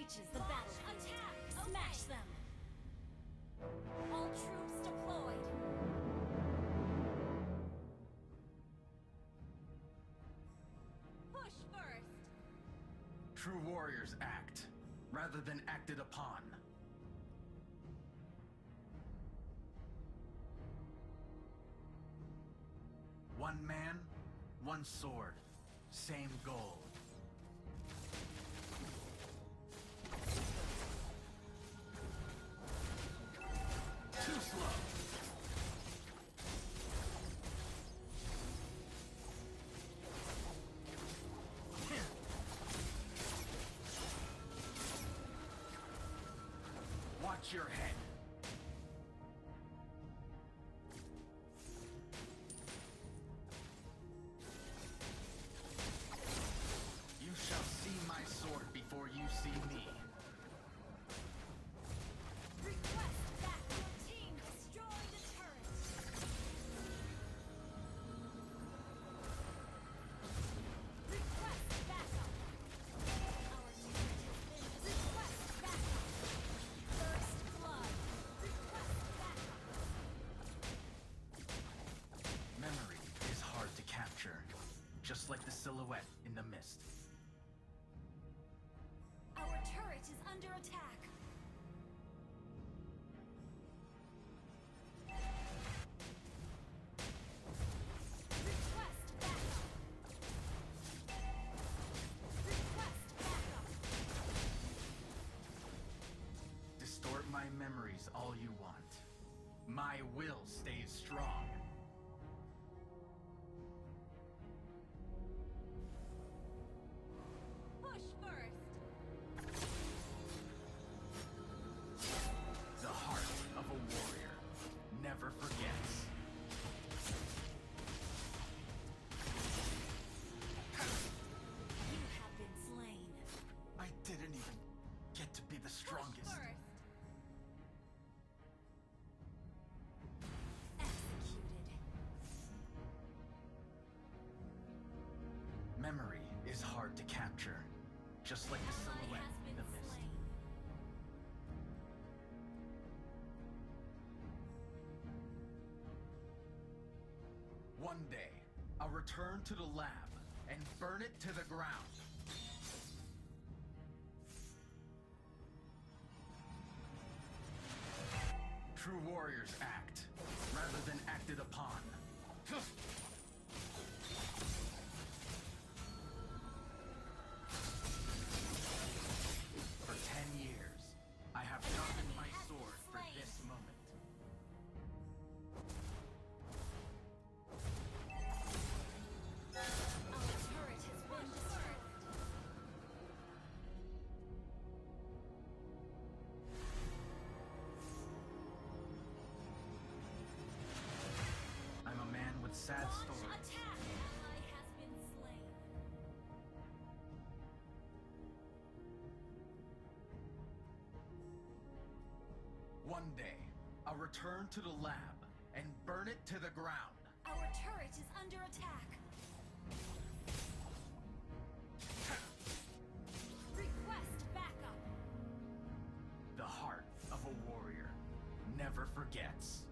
reaches the battlefield. Attack! Smash them! All troops deployed. Push first. True warriors act, rather than acted upon. One man, one sword, same goal. Watch your head. Silhouette in the mist. Our turret is under attack. Request backup. Request backup. Distort my memories all you want. My will stays strong. Strongest. Executed. Memory is hard to capture, just like the silhouette in the mist. slain. One day, I'll return to the lab and burn it to the ground. Warriors act, sad Launch stories. attack! Ally has been slain. One day, I'll return to the lab and burn it to the ground. Our turret is under attack. Request backup. The heart of a warrior never forgets.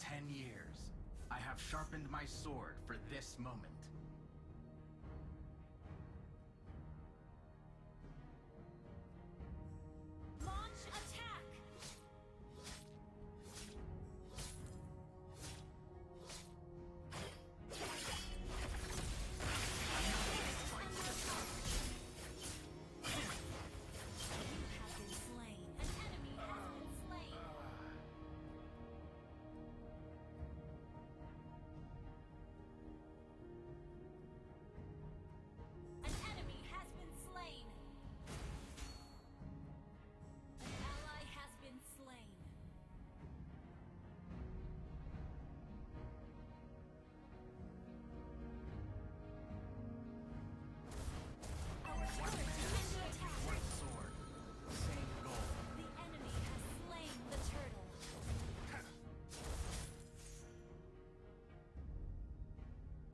Ten years, I have sharpened my sword for this moment.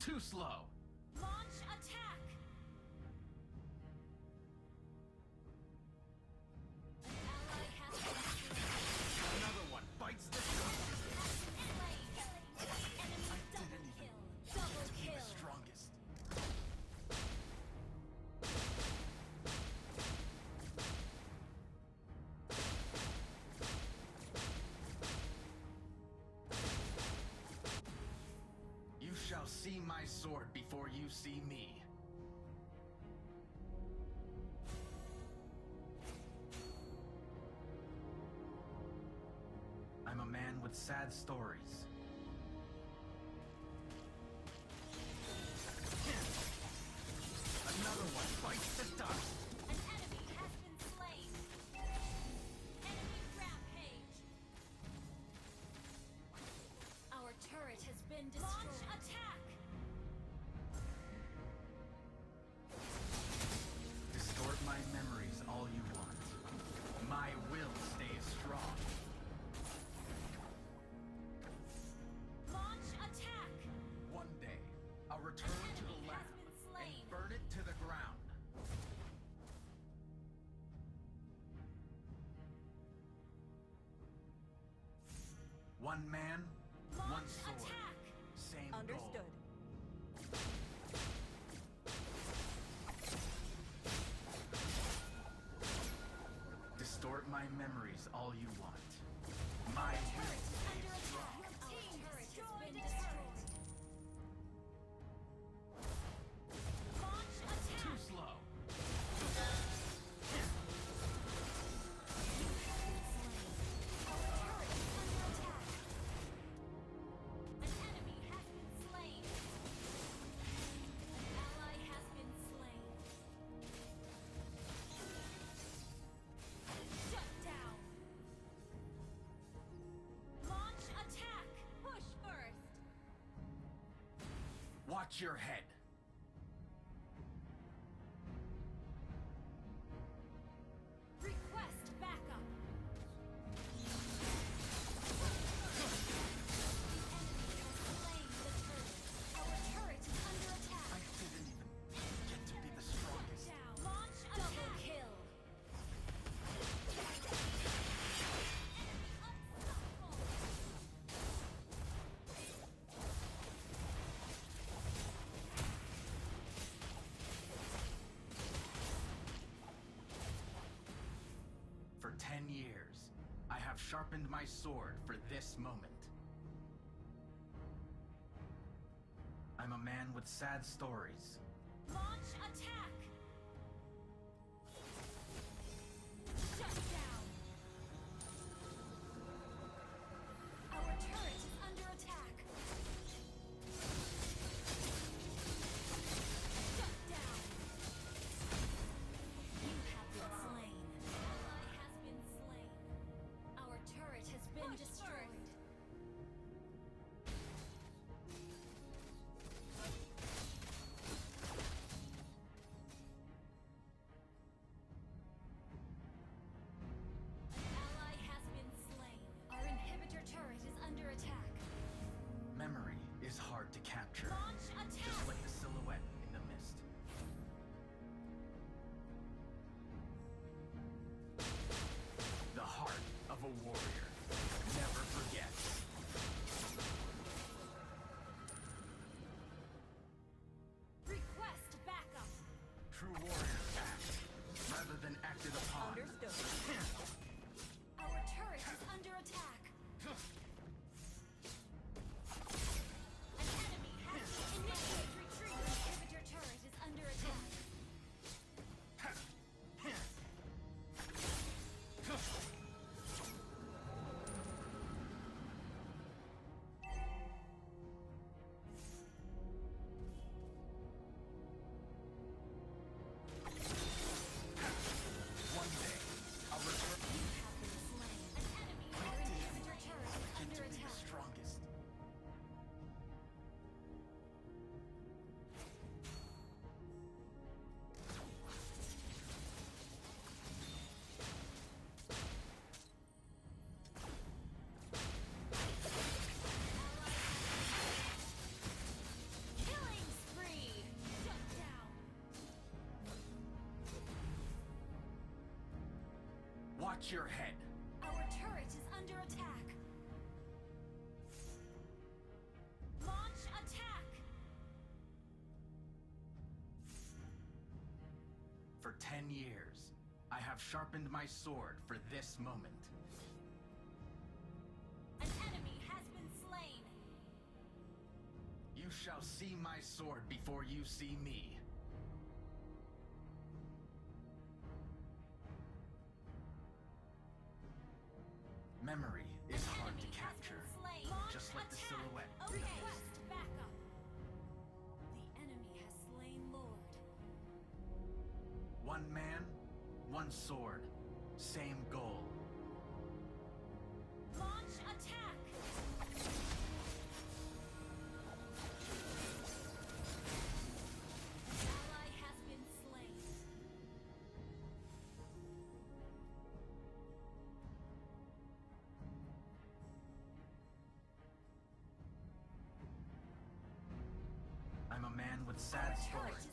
too slow. shall see my sword before you see me. I'm a man with sad stories. Another one bites the dust! One man, Launch one sword, attack. same Understood. Goal. Distort my memories all you want. Watch your head. have sharpened my sword for this moment. I'm a man with sad stories, to capture. Just like Watch your head. Our turret is under attack. Launch attack! For ten years, I have sharpened my sword for this moment. An enemy has been slain. You shall see my sword before you see me. Memory is hard to capture, been slain. Launch just like the silhouette. Okay. Request backup. The enemy has slain Lord. One man, one sword, sad stories.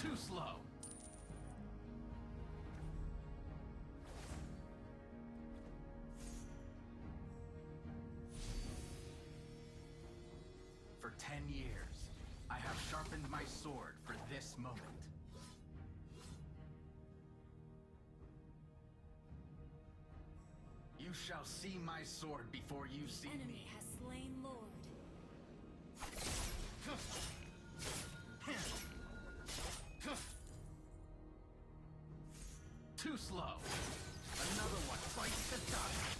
Too slow. For ten years, I have sharpened my sword for this moment. You shall see my sword before you see Enemy me. has slain Lord. slow. Another one bites the dust.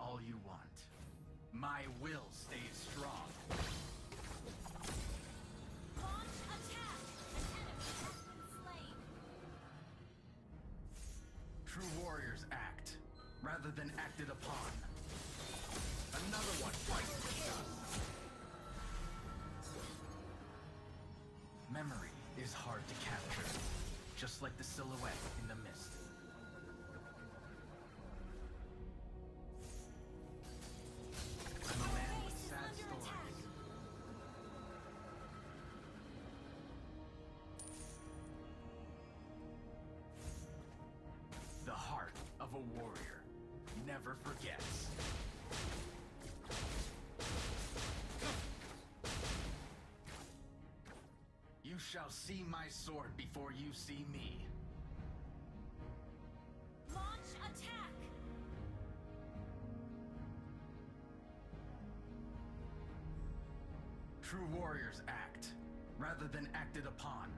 All you want. My will stays strong. Launch attack! An enemy has been slain. True warriors act, rather than acted upon. Another one fights for dust. Memory is hard to capture, just like the silhouette in the mist. Shall see my sword before you see me. Launch attack! True warriors act, rather than acted upon.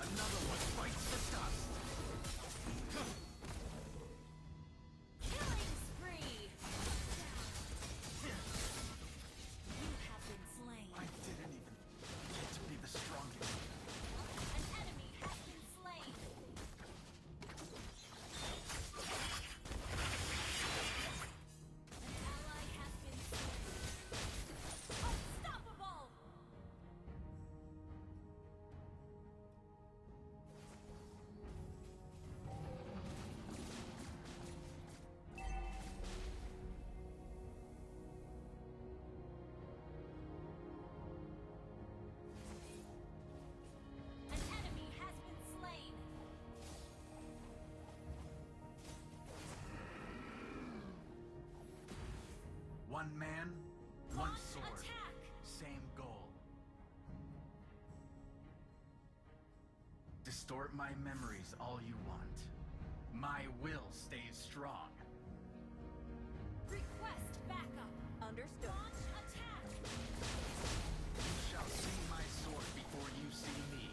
Another one One man, one Launch sword, attack! same goal. Distort my memories all you want. My will stays strong. Request backup. Understood. Launch attack. You shall see my sword before you see me.